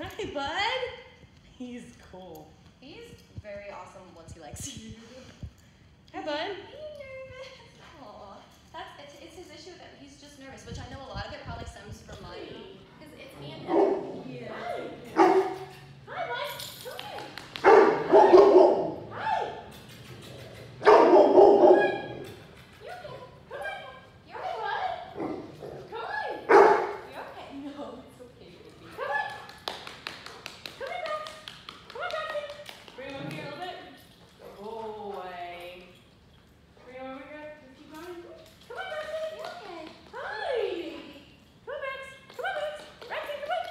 Hi, bud. He's cool. He's very awesome once he likes you. Hi, bud. Are you nervous? Aw. That's, it's, it's his issue that he's just nervous, which I know a lot of it probably stems from my, because it's me and him. Yeah. Hi, bud. Come here. Hi. You okay? Come on. You okay, bud? Come on. You okay? No, it's okay, baby. Come on. Come on, Max. Come on, Maxie. Bring him over here a little bit. Good boy. Bring him over here. Keep going. Come on, Maxie. You okay? Hi. Come on, Max. Come on, Max. Maxie, come on.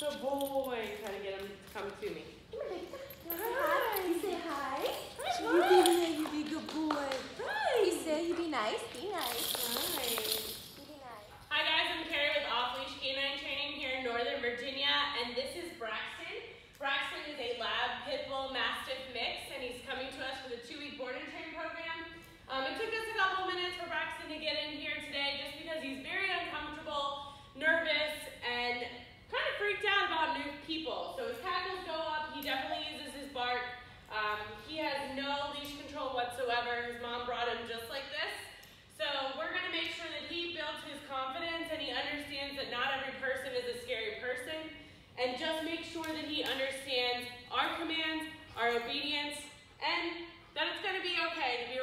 Good boy. Try to get him to come to me. Come on, baby. You say hi? You say hi? Hi, You bud. be nice. You be good boy. Hi. You say you be nice. Be nice. Hi. You be nice. Hi guys, I'm Carrie with Off Leash Canine Training here in Northern Virginia, and this is Braxton. Braxton is a lab pit bull mastiff mix, and he's coming to us for the two-week board and train program. Um, it took us a couple minutes for Braxton to get in here today, just because he's very uncomfortable, nervous, and kind of freaked out about new people. So his hackles go up. He definitely uses his bark. Um, he has no leash control whatsoever. His mom brought him just like this. So we're going to make sure that he builds his confidence and he understands that not every person is a scary person. And just make sure that he understands our commands, our obedience, and that it's going to be okay to be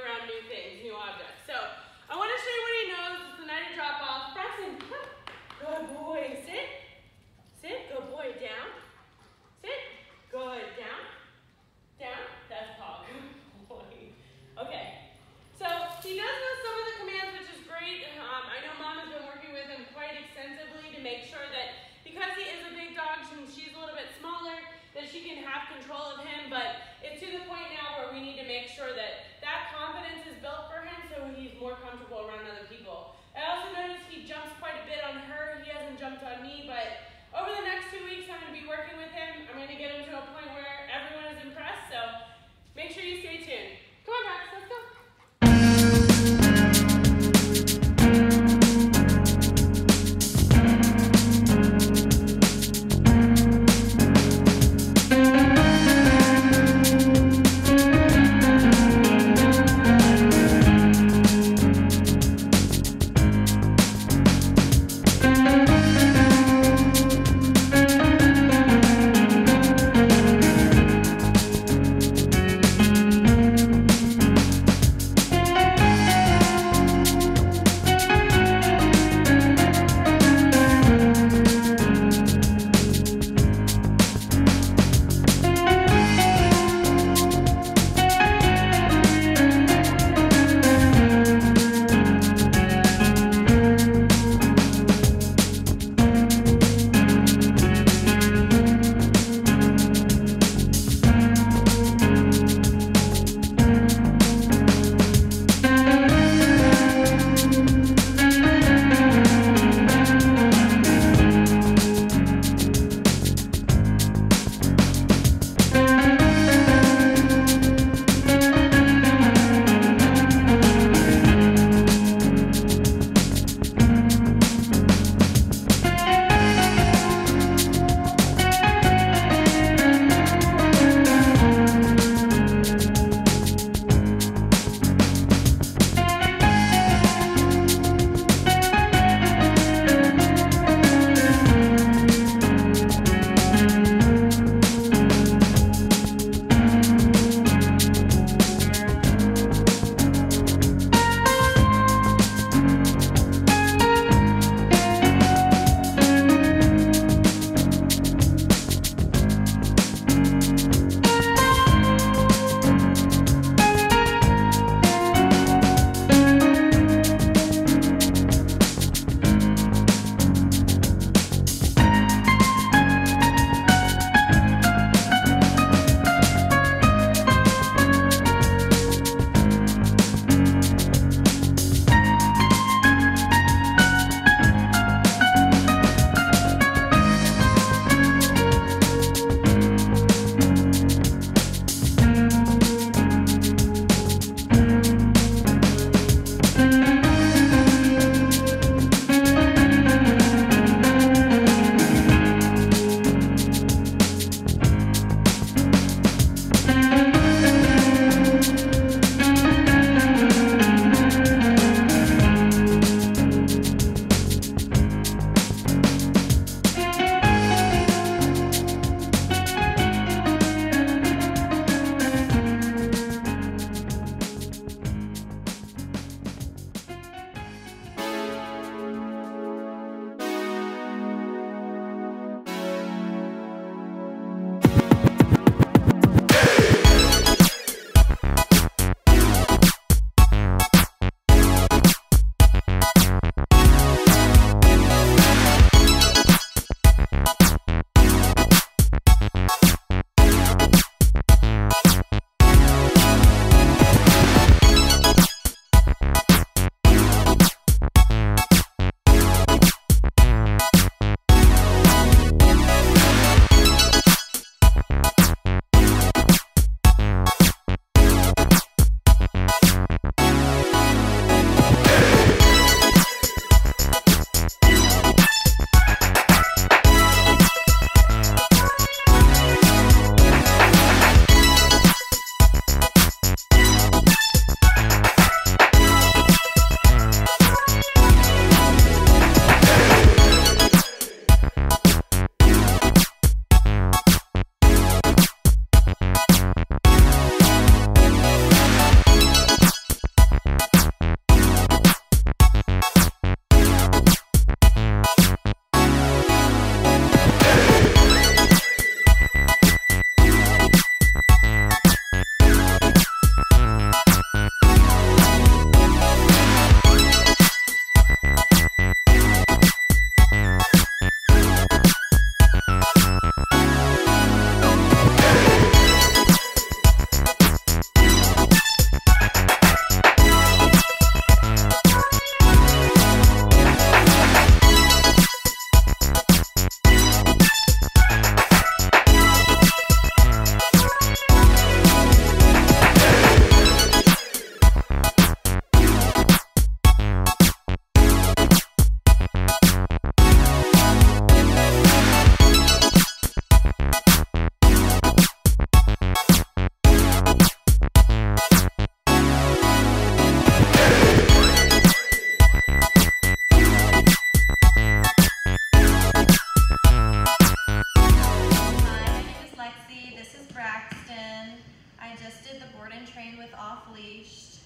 Braxton. I just did the board and train with off leash,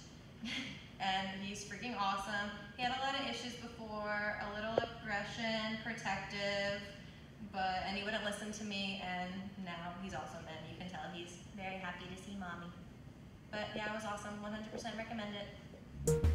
and he's freaking awesome. He had a lot of issues before, a little aggression, protective, but and he wouldn't listen to me. And now he's awesome, and you can tell he's very happy to see mommy. But yeah, it was awesome. 100% recommend it.